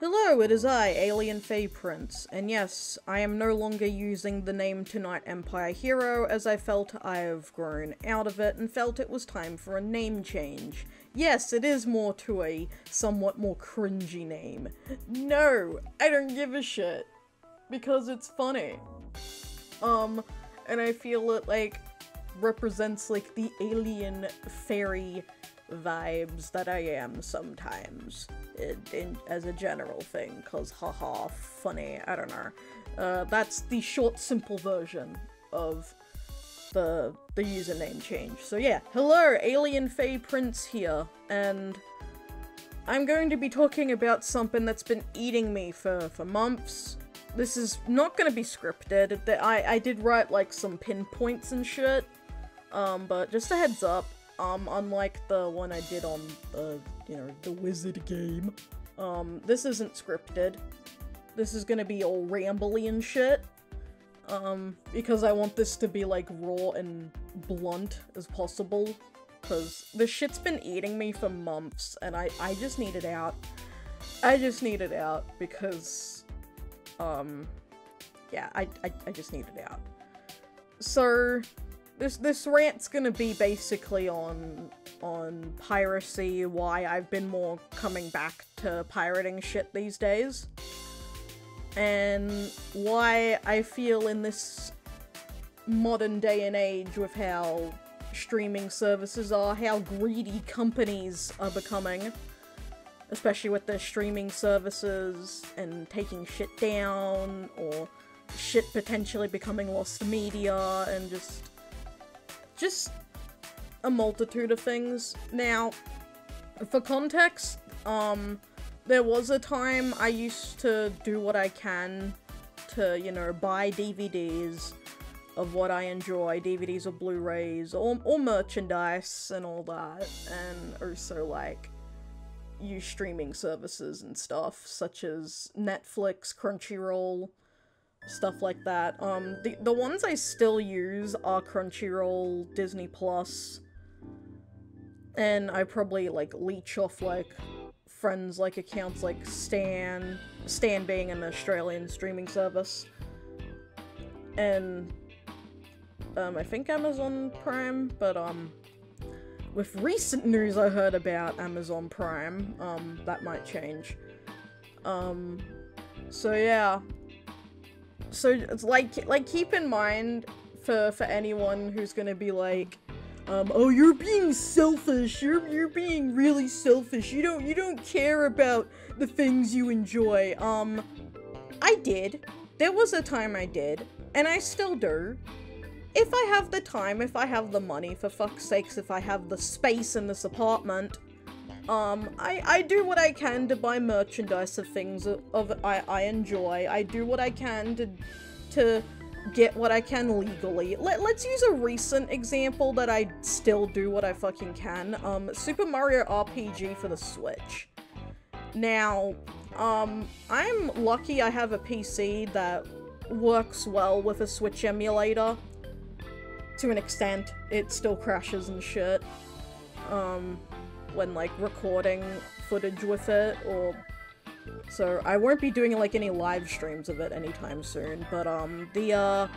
Hello, it is I, Alien Fae Prince, and yes, I am no longer using the name Tonight Empire Hero as I felt I have grown out of it and felt it was time for a name change. Yes, it is more to a somewhat more cringy name. No, I don't give a shit. Because it's funny. Um, and I feel it like represents like the alien fairy vibes that I am sometimes in, in, as a general thing, cause haha, funny, I don't know. Uh, that's the short, simple version of the the username change. So yeah, hello, Alien Fae Prince here, and I'm going to be talking about something that's been eating me for, for months. This is not gonna be scripted. I, I did write like some pinpoints and shit, um, but just a heads up, um, unlike the one I did on the, you know, the wizard game, um, this isn't scripted. This is gonna be all rambly and shit. Um, because I want this to be, like, raw and blunt as possible. Because this shit's been eating me for months, and I, I just need it out. I just need it out, because, um, yeah, I, I, I just need it out. So, this this rant's gonna be basically on on piracy, why I've been more coming back to pirating shit these days, and why I feel in this modern day and age with how streaming services are, how greedy companies are becoming, especially with their streaming services and taking shit down or shit potentially becoming lost media and just just a multitude of things. Now, for context, um, there was a time I used to do what I can to, you know, buy DVDs of what I enjoy, DVDs or Blu-rays, or, or merchandise and all that, and also, like, use streaming services and stuff, such as Netflix, Crunchyroll, stuff like that. Um, the, the ones I still use are Crunchyroll, Disney Plus, and I probably, like, leech off, like, friends, like, accounts like Stan, Stan being an Australian streaming service, and, um, I think Amazon Prime, but, um, with recent news I heard about Amazon Prime, um, that might change. Um, so yeah, so it's like like keep in mind for for anyone who's gonna be like um, oh you're being selfish. You're you're being really selfish. You don't you don't care about the things you enjoy. Um I did. There was a time I did and I still do. If I have the time if I have the money for fuck's sakes if I have the space in this apartment um, I, I do what I can to buy merchandise of things of, of I, I enjoy. I do what I can to to get what I can legally. Let, let's use a recent example that I still do what I fucking can. Um, Super Mario RPG for the Switch. Now, um, I'm lucky I have a PC that works well with a Switch emulator. To an extent, it still crashes and shit. Um, when like recording footage with it or so I won't be doing like any live streams of it anytime soon but um the uh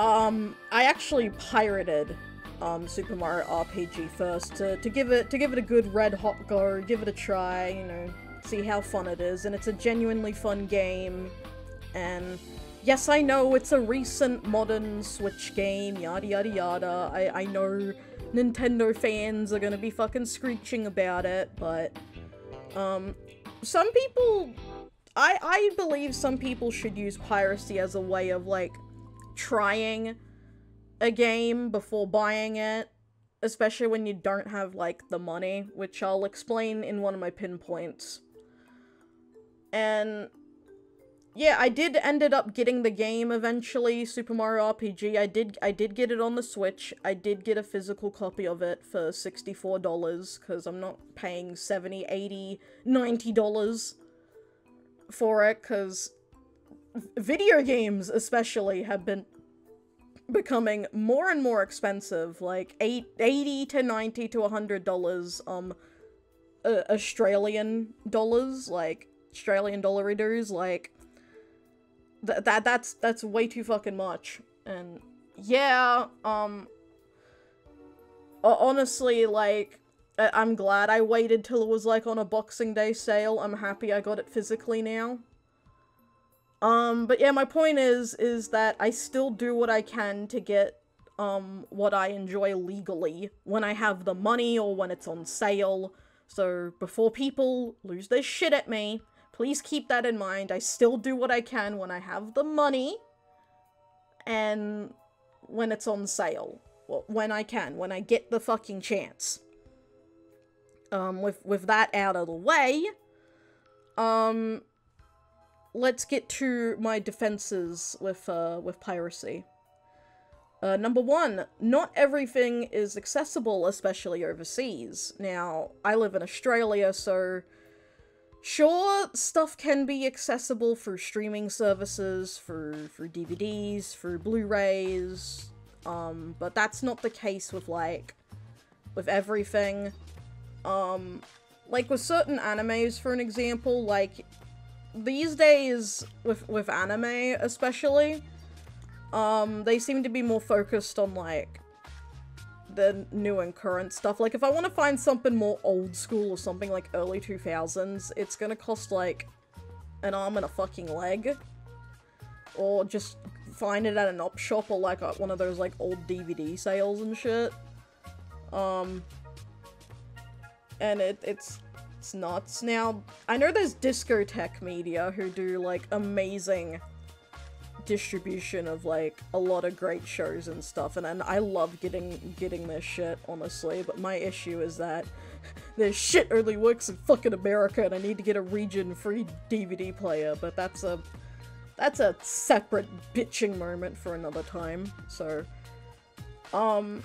um I actually pirated um Super Mario RPG first to, to give it to give it a good red hot go give it a try you know see how fun it is and it's a genuinely fun game and yes I know it's a recent modern Switch game yada yada yada I, I know Nintendo fans are gonna be fucking screeching about it, but, um, some people, I, I believe some people should use piracy as a way of, like, trying a game before buying it, especially when you don't have, like, the money, which I'll explain in one of my pinpoints. And yeah, I did ended up getting the game eventually, Super Mario RPG. I did I did get it on the Switch. I did get a physical copy of it for $64 cuz I'm not paying 70, 80, 90 dollars for it cuz video games especially have been becoming more and more expensive, like 8 80 to 90 to 100 dollars um uh, Australian dollars, like Australian dollar readers, like th that that's that's way too fucking much. And yeah, um honestly, like I'm glad I waited till it was like on a Boxing Day sale. I'm happy I got it physically now. Um, but yeah, my point is, is that I still do what I can to get, um, what I enjoy legally when I have the money or when it's on sale. So before people lose their shit at me, please keep that in mind. I still do what I can when I have the money and when it's on sale. Well, when I can, when I get the fucking chance. Um, with, with that out of the way, um, let's get to my defenses with, uh, with piracy. Uh, number one, not everything is accessible, especially overseas. Now, I live in Australia, so sure, stuff can be accessible through streaming services, for, for DVDs, for Blu-rays, um, but that's not the case with, like, with everything. Um, like, with certain animes, for an example, like, these days, with, with anime especially, um, they seem to be more focused on, like, the new and current stuff. Like, if I want to find something more old school or something like early 2000s, it's gonna cost, like, an arm and a fucking leg. Or just find it at an op shop or like one of those like old DVD sales and shit. Um, and it it's it's nuts. Now I know there's Discotek Media who do like amazing distribution of like a lot of great shows and stuff, and and I love getting getting this shit honestly. But my issue is that this shit only works in fucking America, and I need to get a region-free DVD player. But that's a that's a separate bitching moment for another time, so... Um,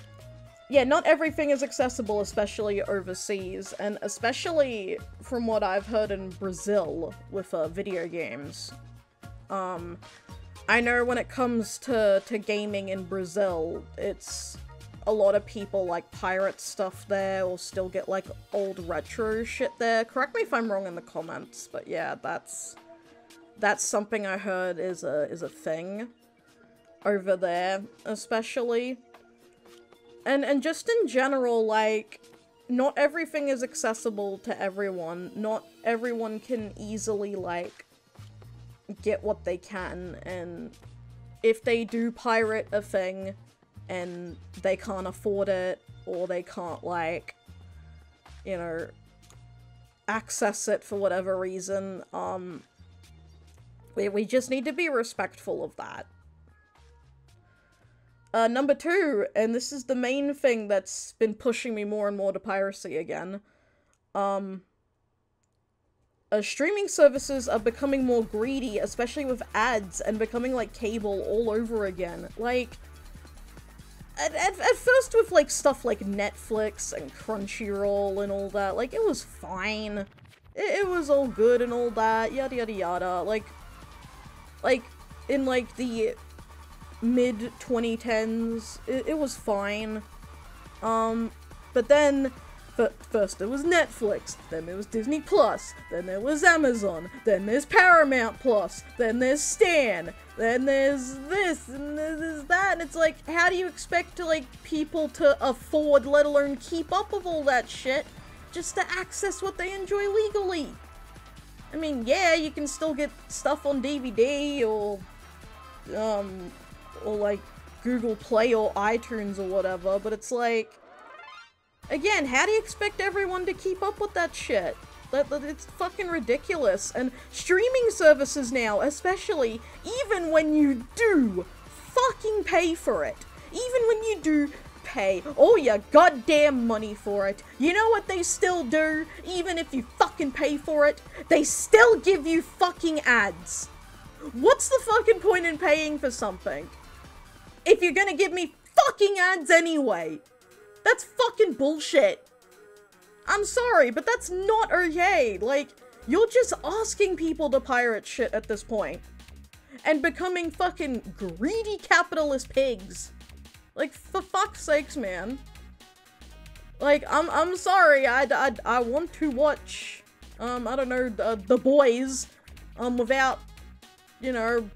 yeah, not everything is accessible, especially overseas, and especially from what I've heard in Brazil with uh, video games. Um, I know when it comes to, to gaming in Brazil, it's a lot of people like pirate stuff there or still get like old retro shit there. Correct me if I'm wrong in the comments, but yeah, that's that's something I heard is a is a thing over there, especially. And and just in general, like not everything is accessible to everyone. Not everyone can easily like get what they can and if they do pirate a thing and they can't afford it or they can't like you know access it for whatever reason um we, we just need to be respectful of that. Uh, number two, and this is the main thing that's been pushing me more and more to piracy again, um, uh, streaming services are becoming more greedy, especially with ads, and becoming like cable all over again. Like, at, at, at first with like stuff like Netflix and Crunchyroll and all that, like it was fine. It, it was all good and all that, yada yada yada. Like, like, in, like, the mid-2010s, it, it, was fine. Um, but then, first there was Netflix, then there was Disney Plus, then there was Amazon, then there's Paramount Plus, then there's Stan, then there's this, and there's that, and it's like, how do you expect to, like, people to afford, let alone keep up with all that shit, just to access what they enjoy legally? I mean, yeah, you can still get stuff on DVD or, um, or like Google Play or iTunes or whatever, but it's like, again, how do you expect everyone to keep up with that shit? That, that it's fucking ridiculous. And streaming services now, especially, even when you do fucking pay for it, even when you do pay all your goddamn money for it. You know what they still do? Even if you fucking pay for it, they still give you fucking ads. What's the fucking point in paying for something? If you're gonna give me fucking ads anyway. That's fucking bullshit. I'm sorry, but that's not okay. Like, you're just asking people to pirate shit at this point. And becoming fucking greedy capitalist pigs. Like, for fuck's sakes, man. Like, I'm, I'm sorry, I, I, I want to watch, um, I don't know, the, the boys, um, without, you know,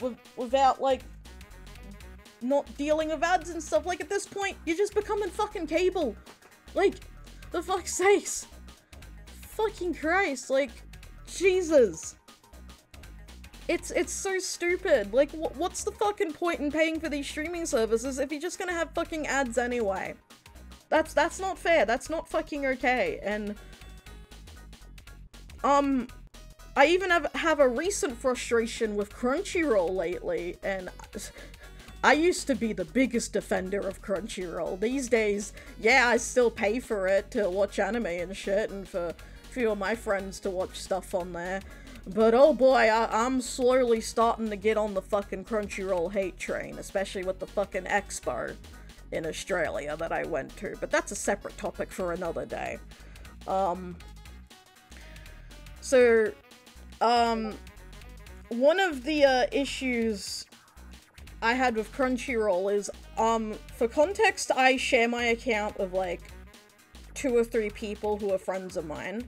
with, without, like, not dealing with ads and stuff. Like, at this point, you're just becoming fucking cable. Like, the fuck's sakes. Fucking Christ, like, Jesus. It's it's so stupid. Like, wh what's the fucking point in paying for these streaming services if you're just gonna have fucking ads anyway? That's that's not fair. That's not fucking okay. And um, I even have have a recent frustration with Crunchyroll lately, and I used to be the biggest defender of Crunchyroll. These days, yeah, I still pay for it to watch anime and shit, and for a few of my friends to watch stuff on there. But oh boy, I am slowly starting to get on the fucking Crunchyroll hate train, especially with the fucking expo in Australia that I went to. But that's a separate topic for another day. Um, so, um, one of the uh, issues I had with Crunchyroll is, um, for context, I share my account with, like, two or three people who are friends of mine.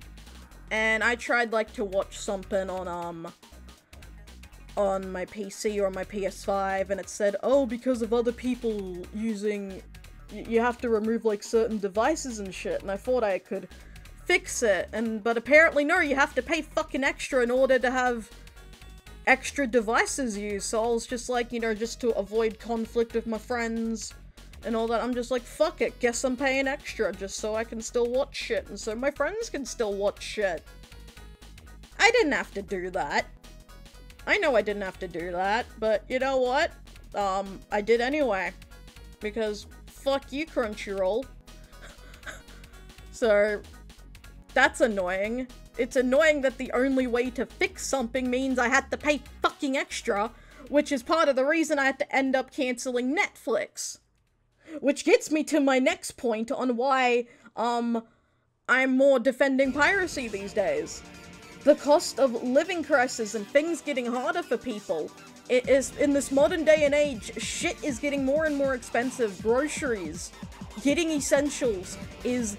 And I tried, like, to watch something on, um, on my PC or my PS5, and it said, oh, because of other people using, you have to remove, like, certain devices and shit, and I thought I could fix it, and, but apparently no, you have to pay fucking extra in order to have extra devices used, so I was just like, you know, just to avoid conflict with my friends and all that, I'm just like, fuck it, guess I'm paying extra just so I can still watch shit and so my friends can still watch shit. I didn't have to do that. I know I didn't have to do that, but you know what? Um, I did anyway. Because fuck you, Crunchyroll. so, that's annoying. It's annoying that the only way to fix something means I had to pay fucking extra, which is part of the reason I had to end up canceling Netflix. Which gets me to my next point on why, um, I'm more defending piracy these days. The cost of living crisis and things getting harder for people. It is in this modern day and age, shit is getting more and more expensive. Groceries, getting essentials is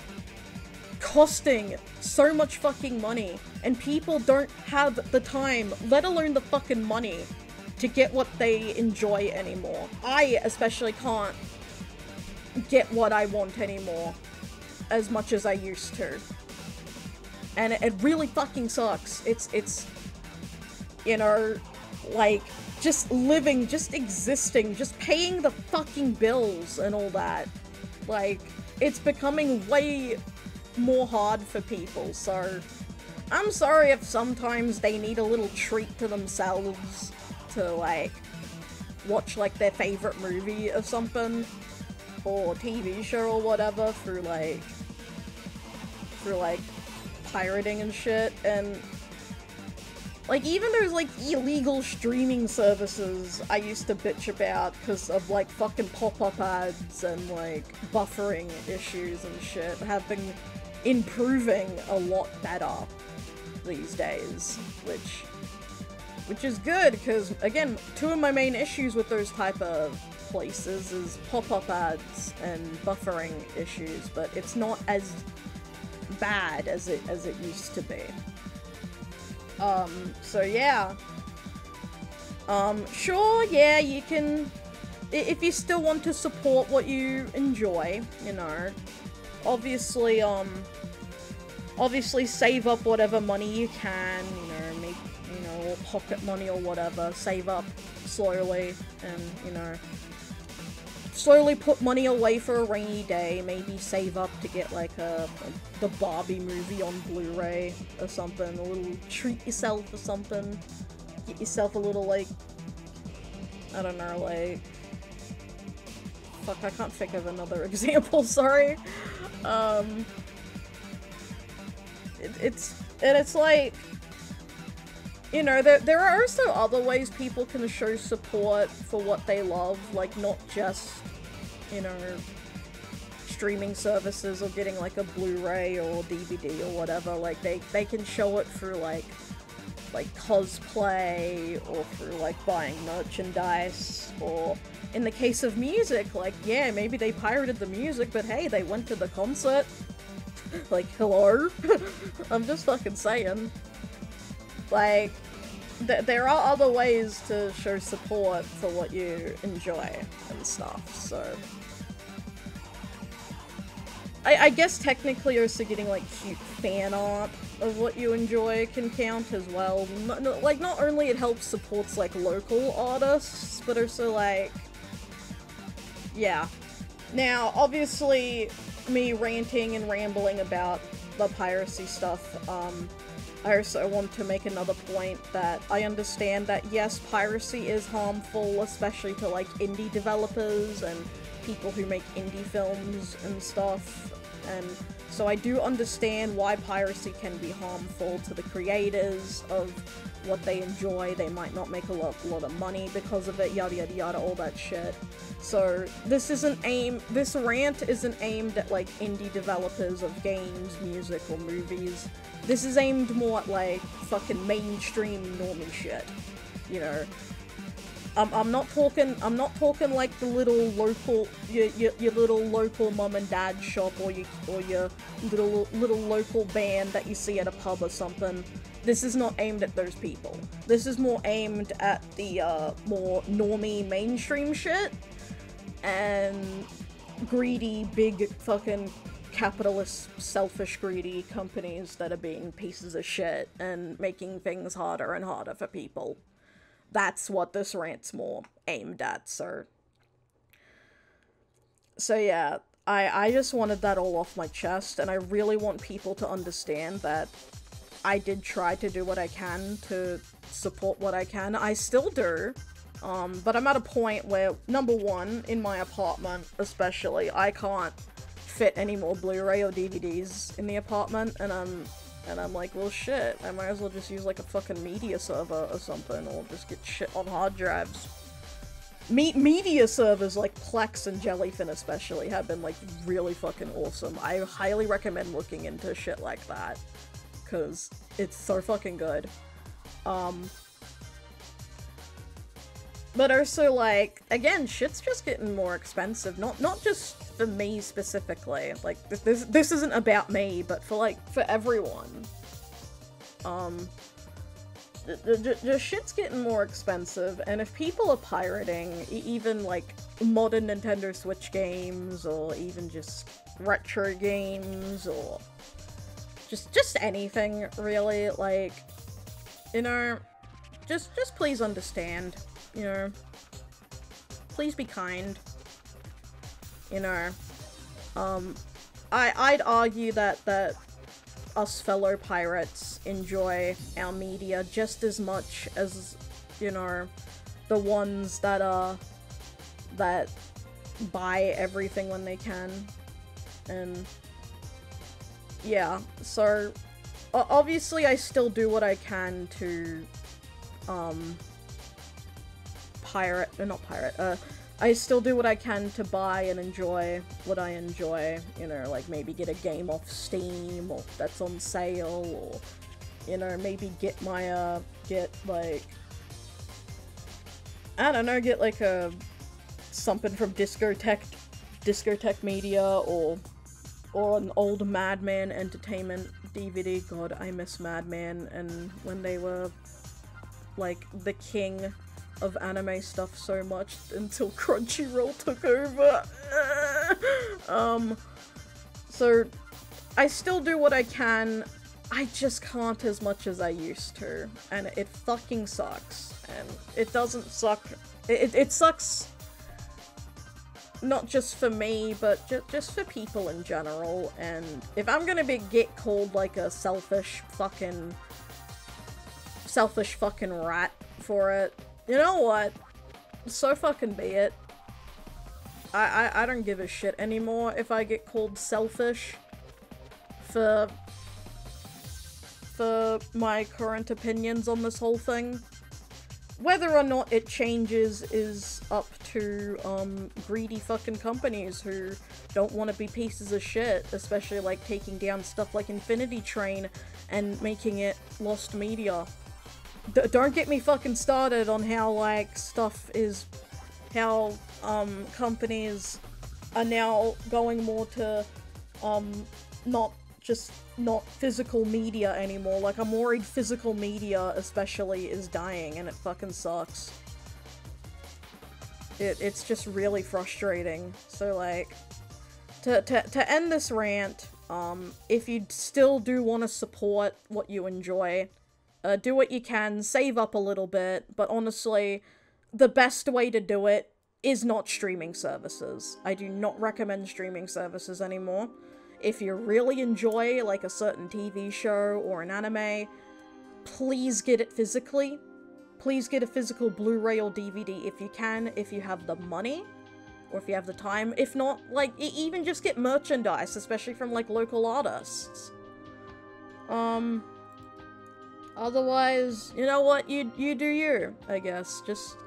costing so much fucking money and people don't have the time, let alone the fucking money, to get what they enjoy anymore. I especially can't get what I want anymore as much as I used to. And it, really fucking sucks. It's, it's, you know, like, just living, just existing, just paying the fucking bills and all that. Like, it's becoming way more hard for people, so I'm sorry if sometimes they need a little treat to themselves to, like, watch, like, their favorite movie or something, or TV show or whatever through, like, through, like, pirating and shit, and like, even those, like, illegal streaming services I used to bitch about because of, like, fucking pop-up ads and, like, buffering issues and shit have been improving a lot better these days, which which is good because again, two of my main issues with those type of places is pop-up ads and buffering issues, but it's not as bad as it as it used to be. Um, so yeah. Um, sure, yeah, you can if you still want to support what you enjoy, you know, obviously, um, obviously save up whatever money you can, you know, make, you know, pocket money or whatever, save up slowly, and, you know, slowly put money away for a rainy day, maybe save up to get, like, a, a the Barbie movie on Blu-ray or something, a little treat yourself or something, get yourself a little, like, I don't know, like, fuck, I can't think of another example, sorry. Um, it, it's, and it's like, you know, there, there are also other ways people can show support for what they love, like not just, you know, streaming services or getting like a Blu-ray or DVD or whatever, like they, they can show it through like, like cosplay or through like buying merchandise or in the case of music, like yeah, maybe they pirated the music, but hey, they went to the concert. like hello? I'm just fucking saying. Like th there are other ways to show support for what you enjoy and stuff, so I, I guess technically also getting like cute fan art of what you enjoy can count as well. like not only it helps supports like local artists, but also like yeah. Now, obviously, me ranting and rambling about the piracy stuff, um, I also want to make another point that I understand that yes, piracy is harmful, especially to like indie developers and people who make indie films and stuff, and so I do understand why piracy can be harmful to the creators of what they enjoy. They might not make a lot, lot of money because of it, yada yada yada, all that shit. So this isn't aim. This rant isn't aimed at like indie developers of games, music, or movies. This is aimed more at like fucking mainstream normie shit. You know, I'm, I'm not talking I'm not talking like the little local your, your, your little local mum and dad shop or your or your little little local band that you see at a pub or something. This is not aimed at those people. This is more aimed at the uh, more normie mainstream shit and greedy big fucking capitalist selfish greedy companies that are being pieces of shit and making things harder and harder for people that's what this rant's more aimed at, so. So yeah, I, I just wanted that all off my chest, and I really want people to understand that I did try to do what I can to support what I can. I still do, um, but I'm at a point where, number one, in my apartment especially, I can't fit any more Blu-ray or DVDs in the apartment, and I'm and I'm like, well shit, I might as well just use like a fucking media server or something, or just get shit on hard drives. Me media servers like Plex and Jellyfin especially have been like really fucking awesome. I highly recommend looking into shit like that. Cause it's so fucking good. Um but also like again, shit's just getting more expensive. Not not just for me specifically. Like this this, this isn't about me, but for like for everyone. Um the, shit's getting more expensive, and if people are pirating even like modern Nintendo Switch games, or even just retro games, or just just anything really, like you know, just just please understand you know, please be kind. You know, um, I I'd argue that that us fellow pirates enjoy our media just as much as you know the ones that are that buy everything when they can and yeah so obviously I still do what I can to um pirate, or not pirate, uh, I still do what I can to buy and enjoy what I enjoy, you know, like maybe get a game off Steam, or that's on sale, or, you know, maybe get my, uh, get, like, I don't know, get, like, a, something from Discotek, Discotek Media, or, or an old Madman Entertainment DVD, god, I miss Madman, and when they were, like, the king of anime stuff so much until Crunchyroll took over. um, so I still do what I can. I just can't as much as I used to, and it fucking sucks. And it doesn't suck. It, it, sucks not just for me, but ju just for people in general. And if I'm gonna be get called like a selfish fucking selfish fucking rat for it, you know what? So fucking be it. I, I, I don't give a shit anymore if I get called selfish for for my current opinions on this whole thing. Whether or not it changes is up to um, greedy fucking companies who don't want to be pieces of shit, especially like taking down stuff like Infinity Train and making it lost media. D don't get me fucking started on how, like, stuff is... How, um, companies are now going more to, um, not just not physical media anymore. Like, I'm worried physical media, especially, is dying, and it fucking sucks. It, it's just really frustrating. So, like, to, to, to end this rant, um, if you still do want to support what you enjoy, uh, do what you can, save up a little bit, but honestly, the best way to do it is not streaming services. I do not recommend streaming services anymore. If you really enjoy, like, a certain TV show or an anime, please get it physically. Please get a physical Blu-ray or DVD if you can, if you have the money, or if you have the time. If not, like, even just get merchandise, especially from, like, local artists. Um, otherwise, you know what, you, you do you, I guess. Just,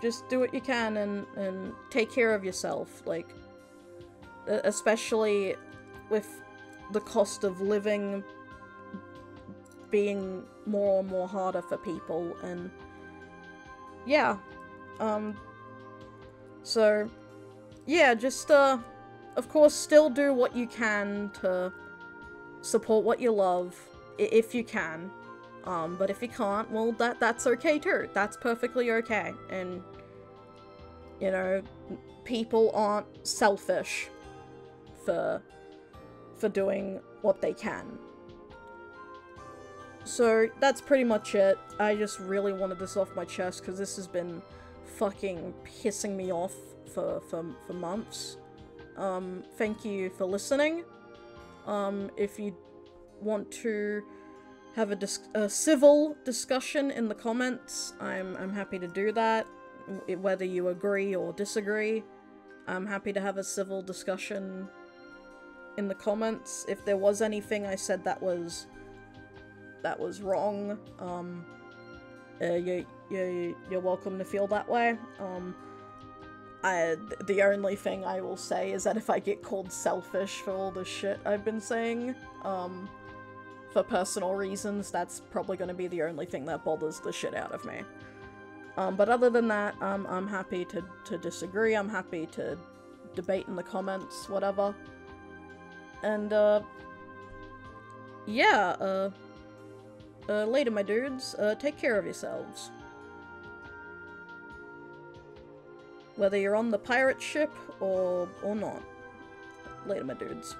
just do what you can and, and take care of yourself, like, especially with the cost of living being more and more harder for people and yeah um so yeah just uh of course still do what you can to support what you love if you can um but if you can't well that that's okay too that's perfectly okay and you know people aren't selfish for for doing what they can. So that's pretty much it. I just really wanted this off my chest because this has been fucking pissing me off for, for, for months. Um, thank you for listening. Um, if you want to have a, dis a civil discussion in the comments, I'm, I'm happy to do that. Whether you agree or disagree, I'm happy to have a civil discussion in the comments if there was anything I said that was that was wrong. Um, uh, you, you, you're welcome to feel that way. Um, I, the only thing I will say is that if I get called selfish for all the shit I've been saying, um, for personal reasons, that's probably going to be the only thing that bothers the shit out of me. Um, but other than that, um, I'm happy to, to disagree, I'm happy to debate in the comments, whatever. And, uh, yeah, uh, uh, later, my dudes, uh, take care of yourselves. Whether you're on the pirate ship or, or not. Later, my dudes.